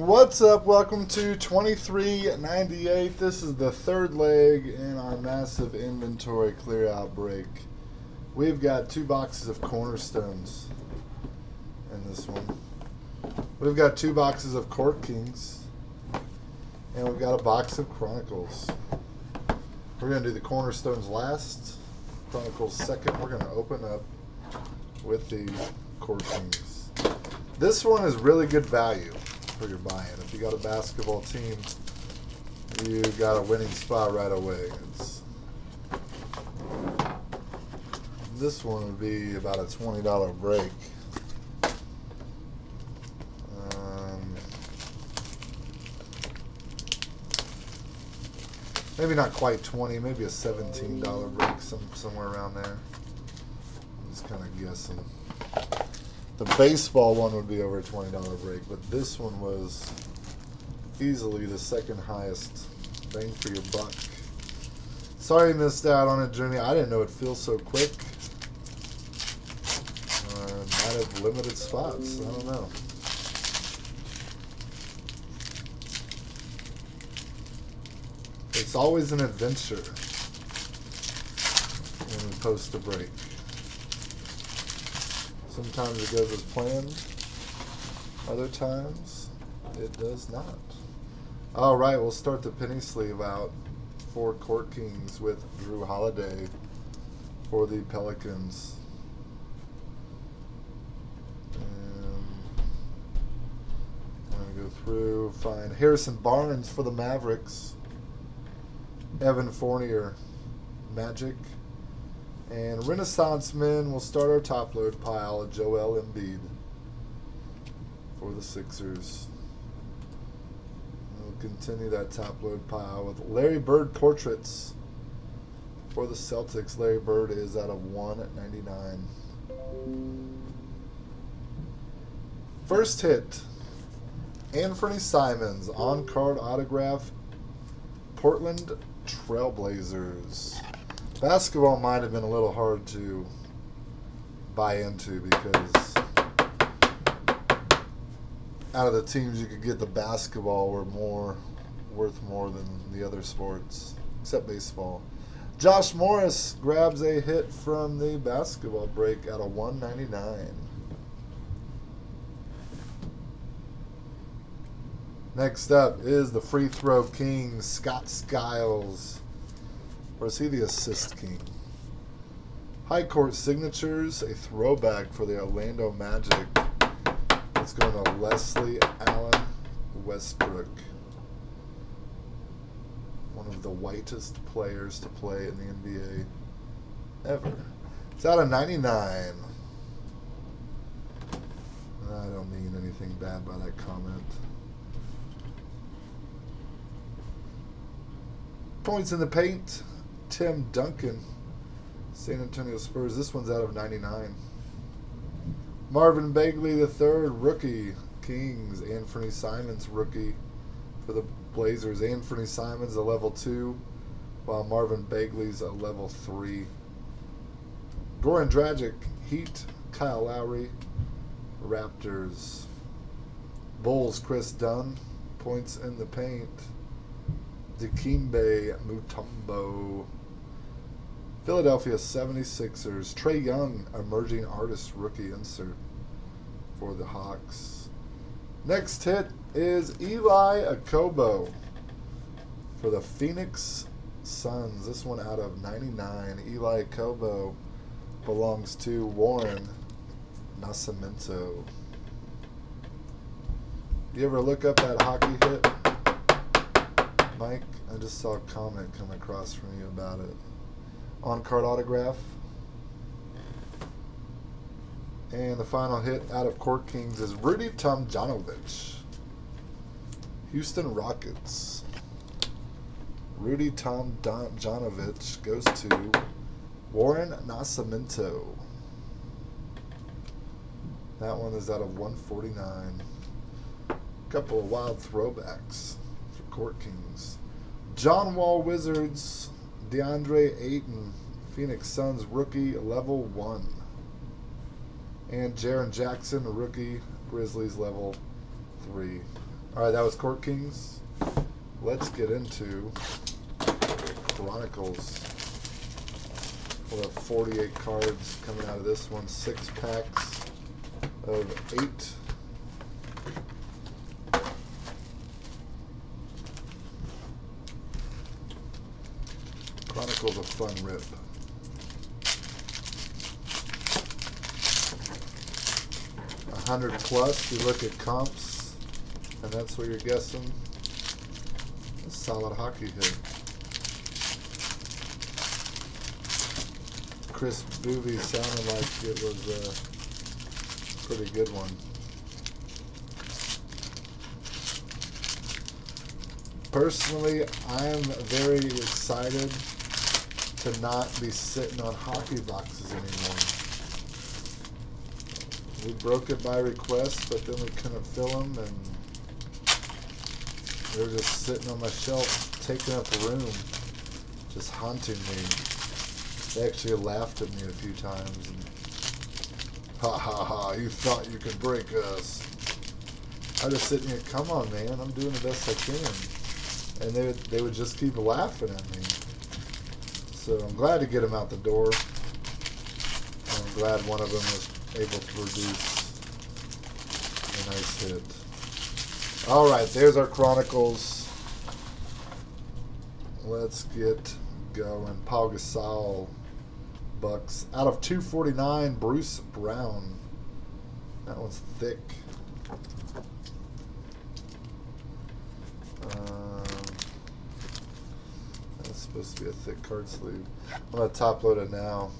What's up? Welcome to 2398. This is the third leg in our massive inventory clear out break. We've got two boxes of cornerstones in this one. We've got two boxes of Court Kings. And we've got a box of Chronicles. We're going to do the cornerstones last, Chronicles second. We're going to open up with the Court Kings. This one is really good value for your buy-in. If you got a basketball team, you got a winning spot right away. It's, this one would be about a $20 break. Um, maybe not quite 20, maybe a $17 break, some somewhere around there. I'm just kind of guessing. The baseball one would be over a $20 break, but this one was easily the second highest bang for your buck. Sorry you missed out on it, Jimmy. I didn't know it feels so quick. Uh, might have limited spots. I don't know. It's always an adventure when we post a break. Sometimes it goes as planned. Other times it does not. All right, we'll start the penny sleeve out for Court Kings with Jrue Holiday for the Pelicans. I'm gonna go through, find Harrison Barnes for the Mavericks. Evan Fournier, Magic. And Renaissance Men will start our top load pile of Joel Embiid for the Sixers. We'll continue that top load pile with Larry Bird portraits for the Celtics. Larry Bird is out of 1 at 99. First hit Anthony Simons on card autograph Portland Trailblazers. Basketball might have been a little hard to buy into because out of the teams you could get the basketball were more worth more than the other sports except baseball. Josh Morris grabs a hit from the basketball break out of 199. Next up is the free throw king, Scott Skiles. Or is he the assist king? High court signatures, a throwback for the Orlando Magic. It's going to Leslie Allen Westbrook. One of the whitest players to play in the NBA ever. It's out of 99. I don't mean anything bad by that comment. Points in the paint. Tim Duncan, San Antonio Spurs. This one's out of 99. Marvin Bagley III, rookie. Kings. Anthony Simons, rookie for the Blazers. Anthony Simons, a level 2, while Marvin Bagley's a level 3. Goran Dragic, Heat. Kyle Lowry, Raptors. Bulls, Kris Dunn, points in the paint. Dikembe Mutombo. Philadelphia 76ers. Trae Young, emerging artist rookie insert for the Hawks. Next hit is Elie Okobo for the Phoenix Suns. This one out of 99. Elie Okobo belongs to Warren Nascimento. You ever look up that hockey hit? Mike, I just saw a comment come across from you about it. On card autograph. And the final hit out of Court Kings is Rudy Tomjanovich. Houston Rockets. Rudy Tomjanovich goes to Warren Nascimento. That one is out of 149. Couple of wild throwbacks for Court Kings. John Wall Wizards, DeAndre Ayton, Phoenix Suns rookie, level 1. And Jaren Jackson, rookie, Grizzlies level 3. All right, that was Court Kings. Let's get into Chronicles. We'll have 48 cards coming out of this one, six packs of eight. Chronicles a fun rip. A hundred plus, you look at comps, and that's what you're guessing. A solid hockey hit. Chris Boovy sounded like it was a pretty good one. Personally, I'm very excited to not be sitting on hockey boxes anymore. We broke it by request, but then we couldn't fill them, and they were just sitting on my shelf, taking up room, just haunting me. They actually laughed at me a few times. And, ha ha ha, you thought you could break us. I just sitting here, come on, man, I'm doing the best I can and they they would just keep laughing at me. So I'm glad to get them out the door. I'm glad one of them was able to produce a nice hit. All right, there's our Chronicles. Let's get going. Pau Gasol, Bucks. Out of 249, Bruce Brown. That one's thick. Supposed to be a thick card sleeve. I'm going to top load it now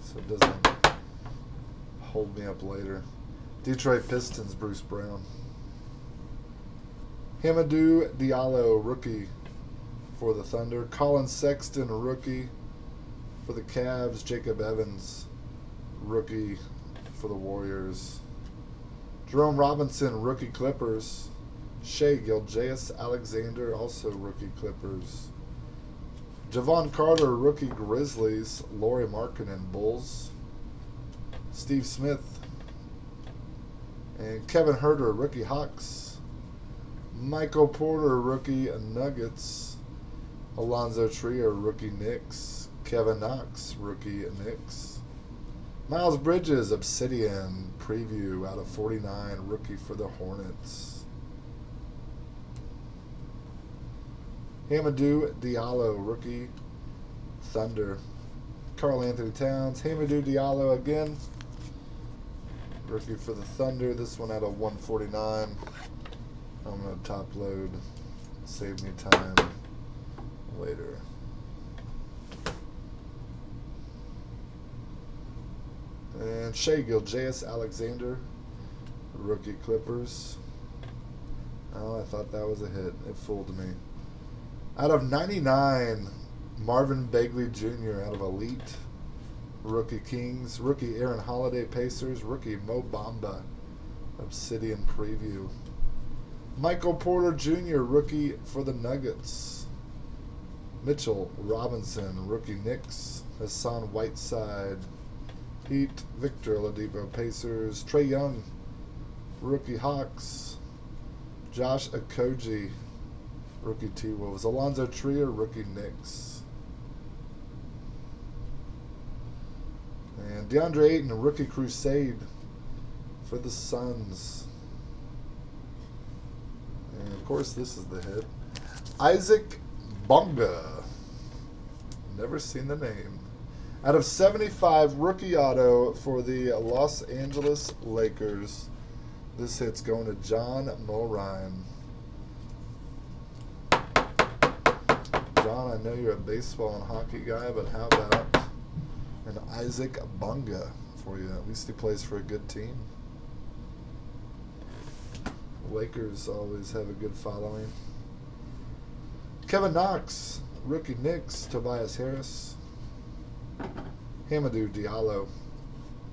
so it doesn't hold me up later. Detroit Pistons, Bruce Brown. Hamidou Diallo, rookie for the Thunder. Collin Sexton, rookie for the Cavs. Jacob Evans, rookie for the Warriors. Jerome Robinson, rookie Clippers. Shai Gilgeous Alexander, also rookie Clippers. Jevon Carter, rookie Grizzlies. Lauri Markkanen, Bulls. Steve Smith. And Kevin Huerter, rookie Hawks. Michael Porter, rookie Nuggets. Alonzo Trier, rookie Knicks. Kevin Knox, rookie Knicks. Miles Bridges, Obsidian preview out of 49, rookie for the Hornets. Hamidou Diallo, rookie, Thunder. Karl Anthony Towns, Hamidou Diallo again, rookie for the Thunder. This one at a 149. I'm going to top load, save me time later. And Shai JS Alexander, rookie Clippers. Oh, I thought that was a hit. It fooled me. Out of 99, Marvin Bagley Jr. out of Elite. Rookie Kings. Rookie Aaron Holiday Pacers. Rookie Mo Bamba Obsidian Preview. Michael Porter Jr. Rookie for the Nuggets. Mitchell Robinson. Rookie Knicks. Hassan Whiteside. Heat. Victor Oladipo Pacers. Trae Young. Rookie Hawks. Josh Okogie Rookie T Wolves. Alonzo Trier, rookie Knicks. And DeAndre Ayton, rookie Crusade for the Suns. And of course, this is the hit. Isaac Bonga. Never seen the name. Out of 75, rookie auto for the Los Angeles Lakers. This hit's going to John Mulrine. John, I know you're a baseball and hockey guy, but how about an Isaac Bonga for you? At least he plays for a good team. Lakers always have a good following. Kevin Knox, rookie Knicks, Tobias Harris. Hamidou Diallo,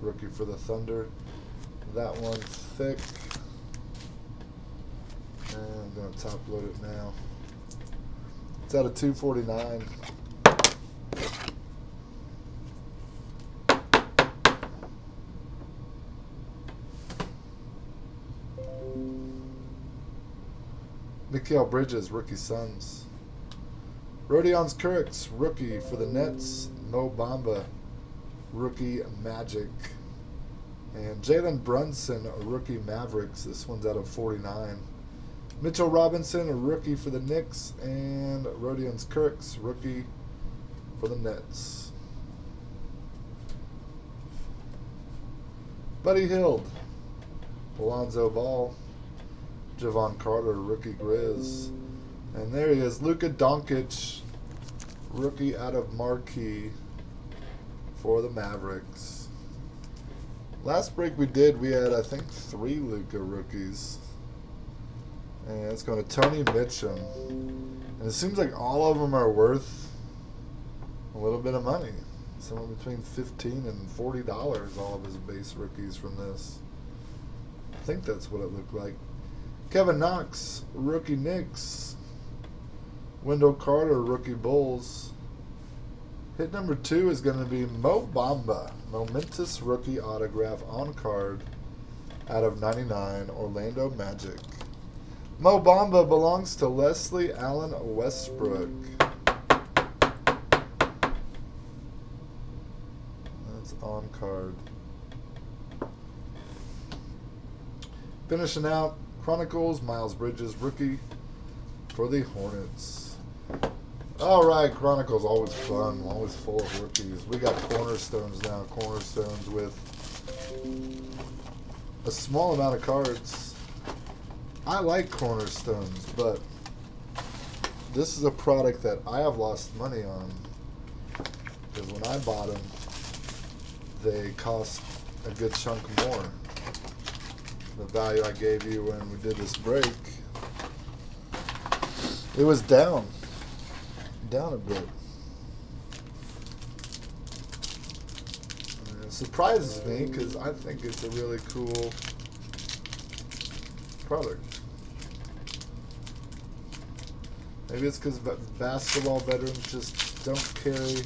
rookie for the Thunder. That one thick. And I'm going to top load it now. It's out of 249. Mikal Bridges, rookie Suns. Rodions Kurucs, rookie for the Nets. Mo Bamba, rookie Magic. And Jalen Brunson, rookie Mavericks. This one's out of 49. Mitchell Robinson, a rookie for the Knicks. And Rodions Kurucs, rookie for the Nets. Buddy Hield, Alonzo Ball, Jevon Carter, rookie Grizz. And there he is, Luka Doncic, rookie out of Marquee for the Mavericks. Last break we did, we had, I think, three Luka rookies. And it's going to Tony Mitchell. And it seems like all of them are worth a little bit of money. Somewhere between 15 and $40, all of his base rookies from this. I think that's what it looked like. Kevin Knox, rookie Knicks. Wendell Carter, rookie Bulls. Hit number two is going to be Mo Bamba, momentous rookie autograph on card out of 99, Orlando Magic. Mo Bamba belongs to Leslie Allen Westbrook. That's on card. Finishing out Chronicles, Miles Bridges, rookie for the Hornets. All right, Chronicles, always fun, always full of rookies. We got cornerstones now, cornerstones with a small amount of cards. I like cornerstones, but this is a product that I have lost money on because when I bought them, they cost a good chunk more. The value I gave you when we did this break, it was down, down a bit. And it surprises me because I think it's a really cool product. Maybe it's because basketball veterans just don't carry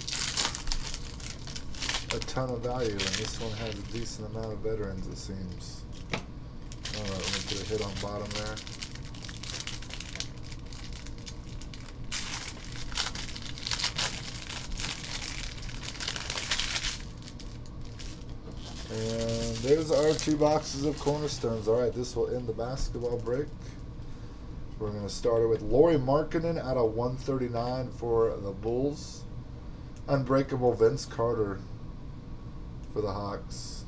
a ton of value, and this one has a decent amount of veterans, it seems. Alright, let me put a hit on bottom there. And there's our two boxes of cornerstones. Alright, this will end the basketball break. We're going to start it with Lauri Markkanen out of 139 for the Bulls. Unbreakable Vince Carter for the Hawks.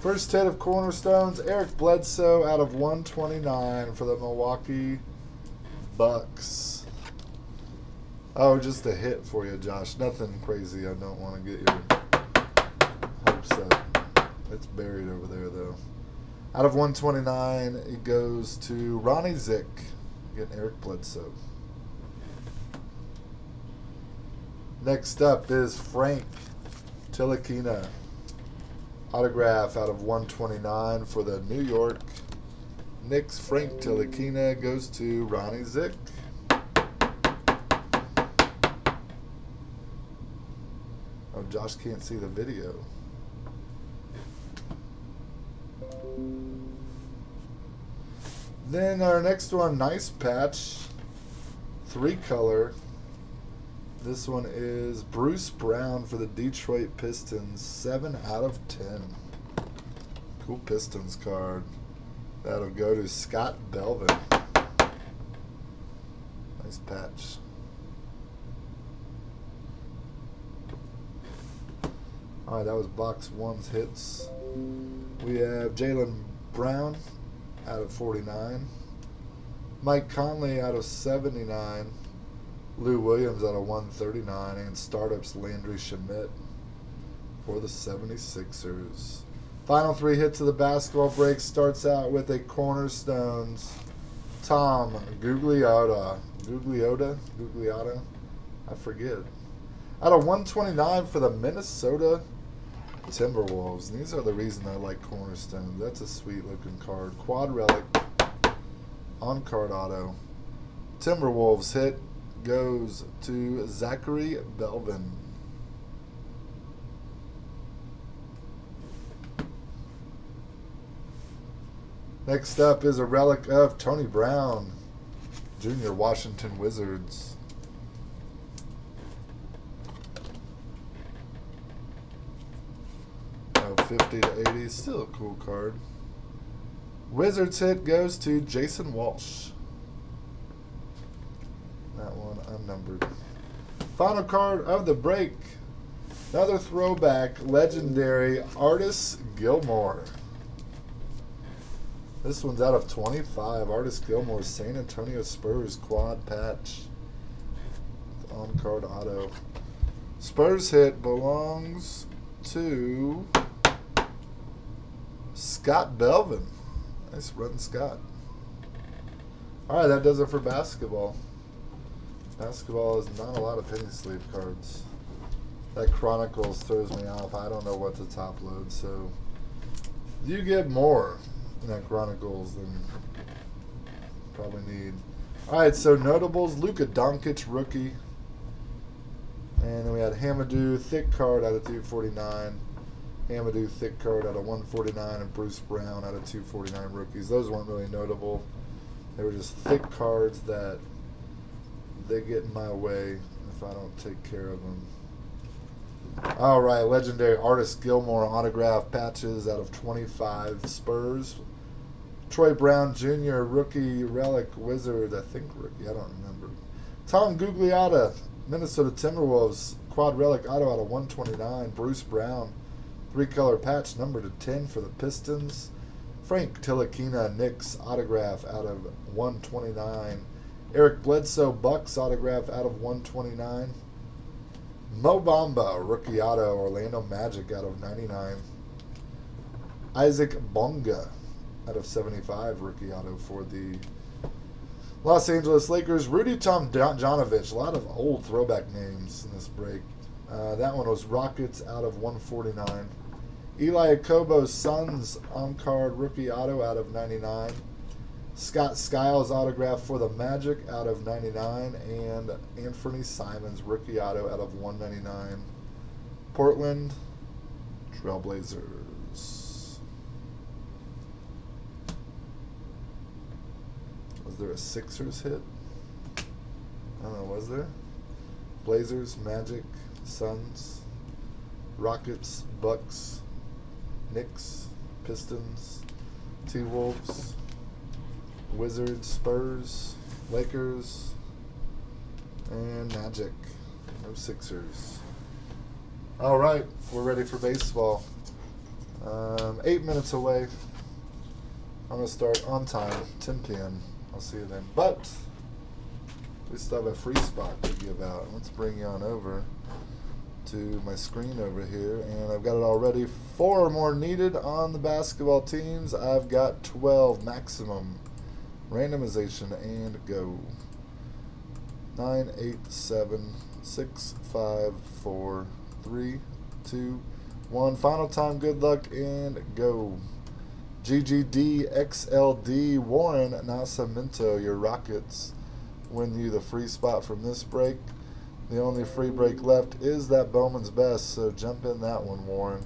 First hit of Cornerstones, Eric Bledsoe out of 129 for the Milwaukee Bucks. Oh, just a hit for you, Josh. Nothing crazy. I don't want to get your hopes up. It's buried over there, though. Out of 129, it goes to Ronnie Zick. Getting Eric Bledsoe. Next up is Frank Ntilikina. Autograph out of 129 for the New York Knicks. Frank Ntilikina goes to Ronnie Zick. Oh, Josh can't see the video. Then our next one, nice patch, three color. This one is Bruce Brown for the Detroit Pistons, seven out of ten. Cool Pistons card. That'll go to Scott Belvin. Nice patch. All right, that was box one's hits. We have Jaylen Brown out of 49. Mike Conley out of 79. Lou Williams out of 139. And startups Landry Shamet for the 76ers. Final three hits of the basketball break starts out with a Cornerstones. Tom Gugliotta. Gugliotta? Gugliotta? I forget. Out of 129 for the Minnesota Timberwolves. These are the reason I like Cornerstone. That's a sweet looking card. Quad Relic on card auto. Timberwolves hit goes to Zachary Belvin. Next up is a relic of Troy Brown, Junior Washington Wizards. Oh, 50 to 80, still a cool card. Wizards hit goes to Jason Walsh. That one unnumbered. Final card of the break. Another throwback, legendary Artis Gilmore. This one's out of 25. Artis Gilmore, San Antonio Spurs quad patch. On card auto. Spurs hit belongs to Scott Belvin. Nice run, Scott. All right, that does it for basketball. Basketball is not a lot of penny sleeve cards. That Chronicles throws me off. I don't know what to top load, so you get more in that Chronicles than probably need. All right, so notables: Luka Doncic, rookie, and then we had Hamidou, thick card out of 249. Hamidou, thick card out of 149, and Bruce Brown out of 249 rookies. Those weren't really notable. They were just thick oh. cards that they get in my way if I don't take care of them. All right, legendary Artis Gilmore autograph patches out of 25 Spurs. Troy Brown Jr., rookie relic wizard, I think rookie, I don't remember. Tom Gugliotta, Minnesota Timberwolves, quad relic auto out of 129. Bruce Brown, three color patch, number to 10 for the Pistons. Frank Ntilikina, Knicks autograph out of 129. Eric Bledsoe, Bucks autograph out of 129. Mo Bamba, rookie auto, Orlando Magic out of 99. Isaac Bonga out of 75, rookie auto for the Los Angeles Lakers. Rudy Tomjanovich, a lot of old throwback names in this break. Uh, that one was Rockets out of 149. Elie Okobo, Suns on card, rookie auto out of 99. Scott Skiles autograph for the Magic out of 99, and Anthony Simons rookie auto out of 199. Portland Trailblazers. Was there a Sixers hit? I don't know, was there? Blazers, Magic, Suns, Rockets, Bucks, Knicks, Pistons, T Wolves. Wizards, Spurs, Lakers, and Magic. No Sixers. All right, we're ready for baseball. Um, eight minutes away. I'm going to start on time, 10 p.m. I'll see you then. But we still have a free spot to give out. Let's bring you on over to my screen over here. And I've got it already. Four more needed on the basketball teams. I've got 12 maximum randomization and go. Nine, eight, seven, six, five, four, three, two, one. Final time, good luck and go. GGD XLD Warren Nascimento, your Rockets win you the free spot from this break. The only free break left is that Bowman's Best, so jump in that one, Warren.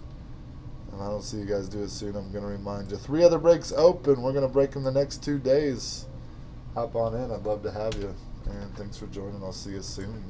And I don't see you guys do it soon. I'm going to remind you. Three other breaks open. We're going to break in the next two days. Hop on in. I'd love to have you. And thanks for joining. I'll see you soon.